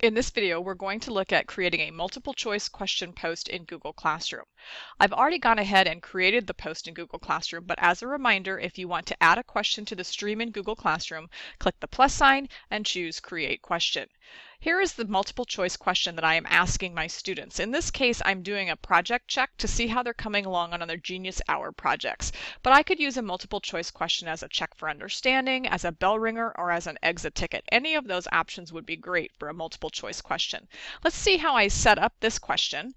In this video, we're going to look at creating a multiple choice question post in Google Classroom. I've already gone ahead and created the post in Google Classroom, but as a reminder, if you want to add a question to the stream in Google Classroom, click the plus sign and choose Create Question. Here is the multiple choice question that I am asking my students. In this case, I'm doing a project check to see how they're coming along on their Genius Hour projects. But I could use a multiple choice question as a check for understanding, as a bell ringer, or as an exit ticket. Any of those options would be great for a multiple choice question. Let's see how I set up this question.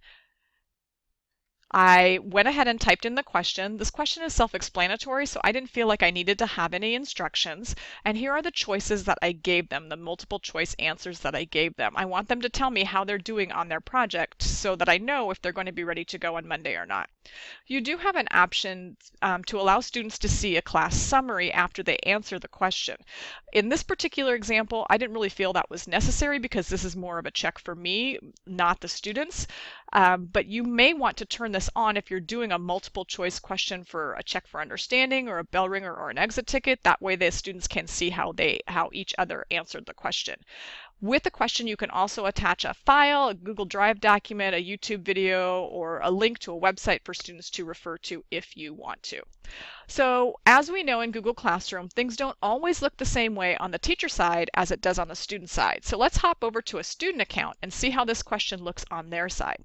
I went ahead and typed in the question. This question is self-explanatory, so I didn't feel like I needed to have any instructions. And here are the choices that I gave them, the multiple choice answers that I gave them. I want them to tell me how they're doing on their project so that I know if they're going to be ready to go on Monday or not. You do have an option um, to allow students to see a class summary after they answer the question. In this particular example, I didn't really feel that was necessary because this is more of a check for me, not the students. Um, but you may want to turn this on if you're doing a multiple choice question for a check for understanding or a bell ringer or an exit ticket. That way the students can see how they how each other answered the question. With a question, you can also attach a file, a Google Drive document, a YouTube video, or a link to a website for students to refer to if you want to. So as we know in Google Classroom, things don't always look the same way on the teacher side as it does on the student side. So let's hop over to a student account and see how this question looks on their side.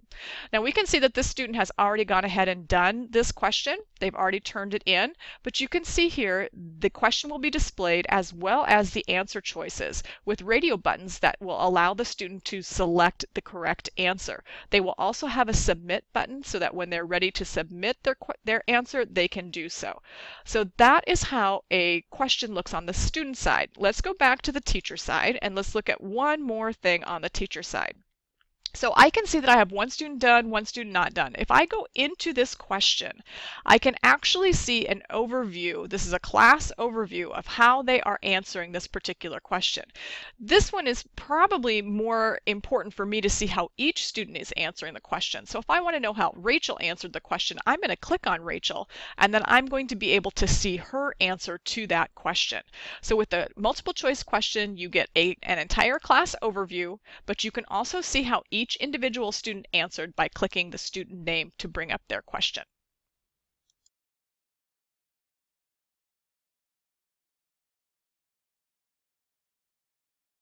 Now we can see that this student has already gone ahead and done this question. They've already turned it in, but you can see here the question will be displayed as well as the answer choices with radio buttons that will allow the student to select the correct answer. They will also have a submit button so that when they're ready to submit their, their answer, they can do so. So that is how a question looks on the student side. Let's go back to the teacher side and let's look at one more thing on the teacher side. So I can see that I have one student done, one student not done. If I go into this question, I can actually see an overview. This is a class overview of how they are answering this particular question. This one is probably more important for me to see how each student is answering the question. So if I want to know how Rachel answered the question, I'm going to click on Rachel and then I'm going to be able to see her answer to that question. So with the multiple choice question, you get a, an entire class overview, but you can also see how each each individual student answered by clicking the student name to bring up their question.